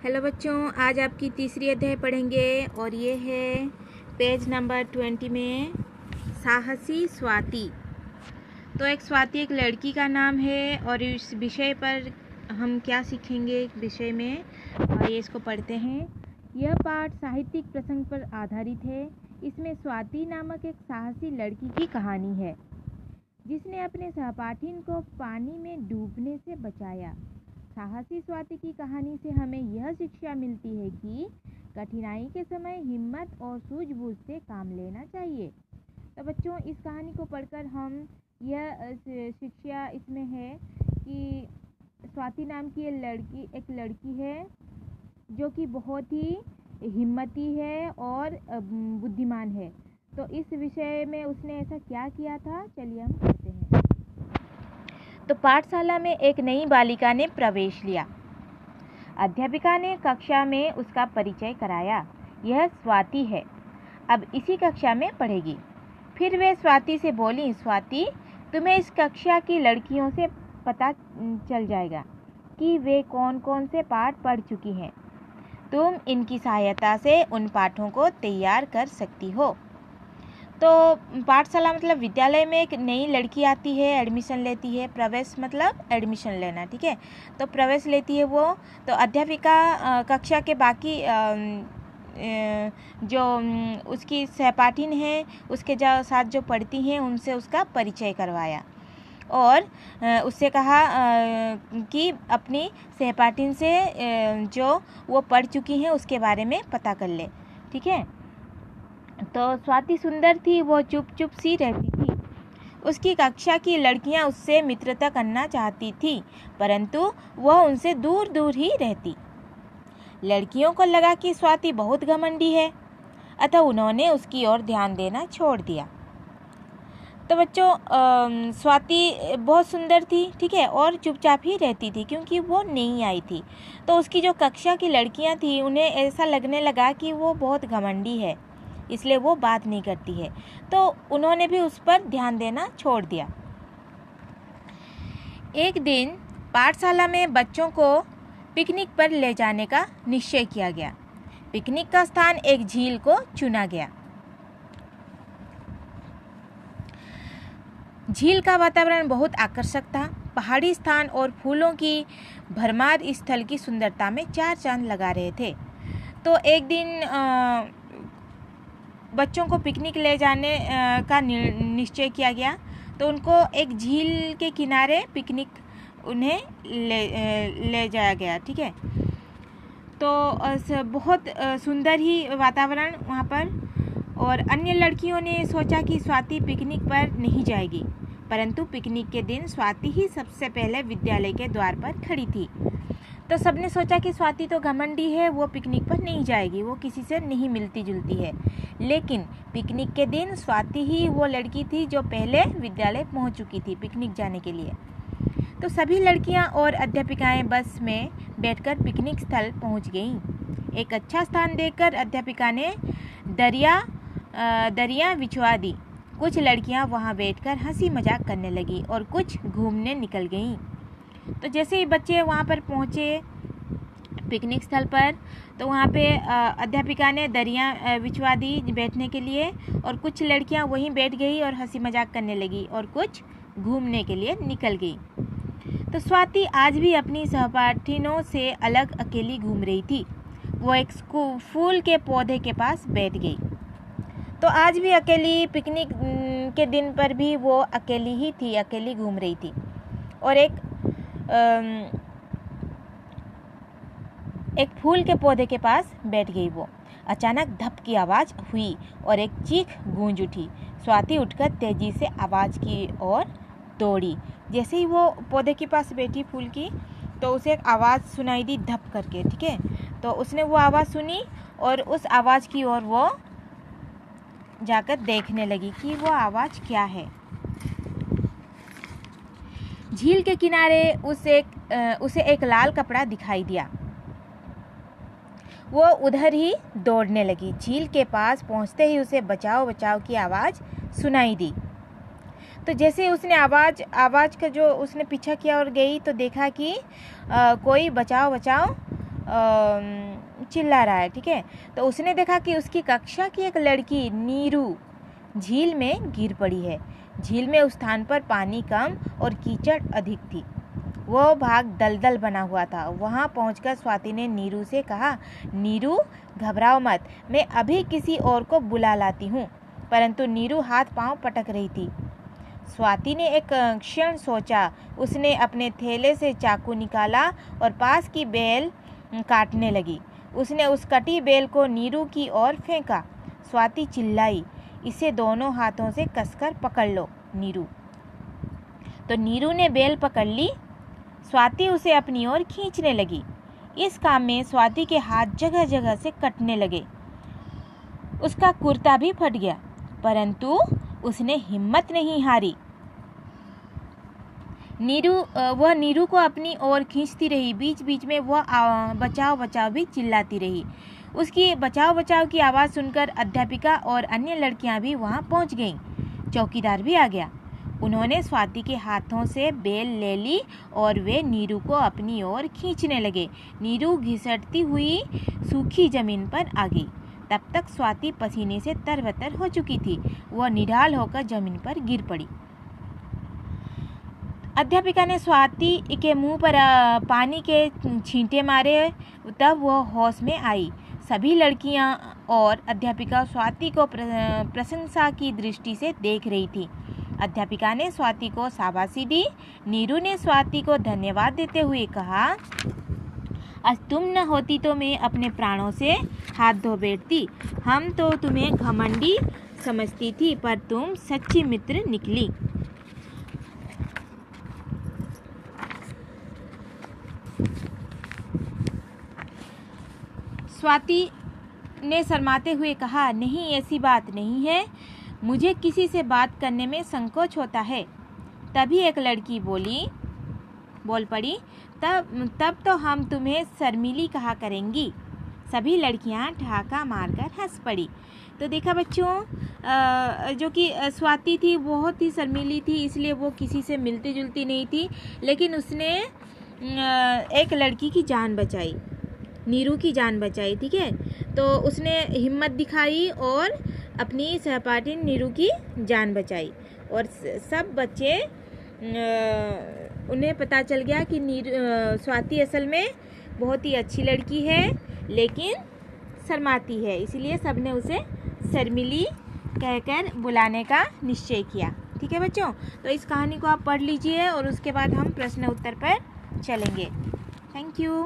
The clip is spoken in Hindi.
हेलो बच्चों, आज आपकी तीसरी अध्याय पढ़ेंगे और ये है पेज नंबर ट्वेंटी में, साहसी स्वाति। तो एक स्वाति, एक लड़की का नाम है और इस विषय पर हम क्या सीखेंगे विषय में, और ये इसको पढ़ते हैं। यह पाठ साहित्यिक प्रसंग पर आधारित है। इसमें स्वाति नामक एक साहसी लड़की की कहानी है, जिसने अपने सहपाठिन को पानी में डूबने से बचाया। साहसी स्वाति की कहानी से हमें यह शिक्षा मिलती है कि कठिनाई के समय हिम्मत और सूझबूझ से काम लेना चाहिए। तो बच्चों, इस कहानी को पढ़कर हम यह शिक्षा इसमें है कि स्वाति नाम की ये लड़की, एक लड़की है जो कि बहुत ही हिम्मती है और बुद्धिमान है। तो इस विषय में उसने ऐसा क्या किया था? चलिए हम पढ़ते हैं। तो पाठशाला में एक नई बालिका ने प्रवेश लिया। अध्यापिका ने कक्षा में उसका परिचय कराया। यह स्वाति है। अब इसी कक्षा में पढ़ेगी। फिर वे स्वाति से बोली, स्वाति, तुम्हें इस कक्षा की लड़कियों से पता चल जाएगा कि वे कौन कौन से पाठ पढ़ चुकी हैं। तुम इनकी सहायता से उन पाठों को तैयार कर सकती हो। तो पाठशाला मतलब विद्यालय में एक नई लड़की आती है एडमिशन लेती है, प्रवेश मतलब एडमिशन लेना, ठीक है? तो प्रवेश लेती है वो तो अध्यापिका कक्षा के बाकी जो उसकी सहपाठिन हैं, उसके जो, साथ जो पढ़ती हैं, उनसे उसका परिचय करवाया। और उससे कहा कि अपनी सहपाठिन से जो वो पढ़ चुकी हैं, उसके बारे में पता कर ले, ठीक है? तो स्वाति सुंदर थी, वो चुप चुप सी रहती थी। उसकी कक्षा की लड़कियाँ उससे मित्रता करना चाहती थी, परंतु वह उनसे दूर दूर ही रहती। लड़कियों को लगा कि स्वाति बहुत घमंडी है, अतः उन्होंने उसकी ओर ध्यान देना छोड़ दिया। तो बच्चों स्वाति बहुत सुंदर थी, ठीक है, और चुपचाप ही रहती थी, क्योंकि वो नहीं आई थी। तो उसकी जो कक्षा की लड़कियाँ थी, उन्हें ऐसा लगने लगा कि वो बहुत घमंडी है। इसलिए वो बात नहीं करती है। तो उन्होंने भी उस पर ध्यान देना छोड़ दिया। एक दिन पाठशाला में बच्चों को पिकनिक पर ले जाने का निश्चय किया गया। पिकनिक का स्थान एक झील को चुना गया। झील का वातावरण बहुत आकर्षक था। पहाड़ी स्थान और फूलों की भरमार स्थल की सुंदरता में चार चाँद लगा रहे थे। तो एक दिन आ, बच्चों को पिकनिक ले जाने का निश्चय किया गया। तो उनको एक झील के किनारे पिकनिक उन्हें ले ले जाया गया, ठीक है? तो बहुत सुंदर ही वातावरण वहाँ पर। और अन्य लड़कियों ने सोचा कि स्वाति पिकनिक पर नहीं जाएगी, परंतु पिकनिक के दिन स्वाति ही सबसे पहले विद्यालय के द्वार पर खड़ी थी। तो सबने सोचा कि स्वाति तो घमंडी है, वो पिकनिक पर नहीं जाएगी, वो किसी से नहीं मिलती जुलती है। लेकिन पिकनिक के दिन स्वाति ही वो लड़की थी जो पहले विद्यालय पहुँच चुकी थी पिकनिक जाने के लिए। तो सभी लड़कियाँ और अध्यापिकाएँ बस में बैठकर पिकनिक स्थल पहुँच गईं। एक अच्छा स्थान देखकर अध्यापिका ने दरिया दरिया बिछवा दी। कुछ लड़कियाँ वहाँ बैठकर हँसी मज़ाक करने लगी और कुछ घूमने निकल गईं। तो जैसे ही बच्चे वहाँ पर पहुँचे पिकनिक स्थल पर तो वहाँ पे अध्यापिका ने दरिया बिछवा दी बैठने के लिए और कुछ लड़कियाँ वहीं बैठ गई और हँसी मज़ाक करने लगी और कुछ घूमने के लिए निकल गई। तो स्वाति आज भी अपनी सहपाठिनों से अलग अकेली घूम रही थी। वो एक फूल के पौधे के पास बैठ गई। तो आज भी अकेली पिकनिक के दिन पर भी वो अकेली ही थी, अकेली घूम रही थी। और एक एक फूल के पौधे के पास बैठ गई वो। अचानक धप की आवाज़ हुई और एक चीख गूंज उठी। स्वाति उठकर तेज़ी से आवाज़ की ओर दौड़ी। जैसे ही वो पौधे के पास बैठी फूल की तो उसे एक आवाज़ सुनाई दी धप करके, ठीक है? तो उसने वो आवाज़ सुनी और उस आवाज़ की ओर वो जाकर देखने लगी कि वो आवाज़ क्या है। झील के किनारे उसे एक उसे एक लाल कपड़ा दिखाई दिया। वो उधर ही दौड़ने लगी। झील के पास पहुँचते ही उसे बचाओ बचाओ की आवाज़ सुनाई दी। तो जैसे उसने आवाज़ आवाज़ का जो उसने पीछा किया और गई तो देखा कि आ, कोई बचाओ बचाओ चिल्ला रहा है ठीक है? तो उसने देखा कि उसकी कक्षा की एक लड़की नीरू झील में गिर पड़ी है। झील में उस स्थान पर पानी कम और कीचड़ अधिक थी। वह भाग दलदल बना हुआ था। वहाँ पहुंचकर स्वाति ने नीरू से कहा, नीरू, घबराओ मत, मैं अभी किसी और को बुला लाती हूँ। परंतु नीरू हाथ पाँव पटक रही थी। स्वाति ने एक क्षण सोचा, उसने अपने थैले से चाकू निकाला और पास की बेल काटने लगी। उसने उस कटी बेल को नीरू की ओर फेंका। स्वाति चिल्लाई इसे दोनों हाथों से कसकर पकड़ लो, नीरू। तो नीरू ने बेल पकड़ ली। स्वाति उसे अपनी ओर खींचने लगी। इस काम में स्वाति के हाथ जगह जगह से कटने लगे। उसका कुर्ता भी फट गया, परंतु उसने हिम्मत नहीं हारी। नीरू वह नीरू को अपनी ओर खींचती रही। बीच बीच में वह बचाओ बचाओ भी चिल्लाती रही। उसकी बचाओ बचाओ की आवाज़ सुनकर अध्यापिका और अन्य लड़कियाँ भी वहाँ पहुँच गईं। चौकीदार भी आ गया। उन्होंने स्वाति के हाथों से बेल ले ली और वे नीरू को अपनी ओर खींचने लगे। नीरू घिसटती हुई सूखी ज़मीन पर आ गई। तब तक स्वाति पसीने से तरबतर हो चुकी थी। वह निढाल होकर ज़मीन पर गिर पड़ी। अध्यापिका ने स्वाति के मुँह पर पानी के छींटे मारे, तब वह होश में आई। सभी लड़कियाँ और अध्यापिका स्वाति को प्रशंसा की दृष्टि से देख रही थी। अध्यापिका ने स्वाति को शाबाशी दी। नीरू ने स्वाति को धन्यवाद देते हुए कहा आज तुम न होती तो मैं अपने प्राणों से हाथ धो बैठती। हम तो तुम्हें घमंडी समझती थी, पर तुम सच्ची मित्र निकली। स्वाति ने शर्माते हुए कहा, नहीं, ऐसी बात नहीं है। मुझे किसी से बात करने में संकोच होता है। तभी एक लड़की बोली, बोल पड़ी, तब तब तो हम तुम्हें शर्मिली कहा करेंगी। सभी लड़कियाँ ठहाका मारकर हंस पड़ी। तो देखा बच्चों जो कि स्वाति थी, बहुत ही शर्मिली थी, इसलिए वो किसी से मिलती जुलती नहीं थी। लेकिन उसने एक लड़की की जान बचाई। नीरू की जान बचाई, ठीक है? तो उसने हिम्मत दिखाई और अपनी सहपाठी नीरू की जान बचाई। और सब बच्चे उन्हें पता चल गया कि नीरू स्वाति असल में बहुत ही अच्छी लड़की है, लेकिन शर्माती है। इसीलिए सबने उसे शर्मिली कहकर बुलाने का निश्चय किया। ठीक है बच्चों? तो इस कहानी को आप पढ़ लीजिए और उसके बाद हम प्रश्न उत्तर पर चलेंगे। Thank you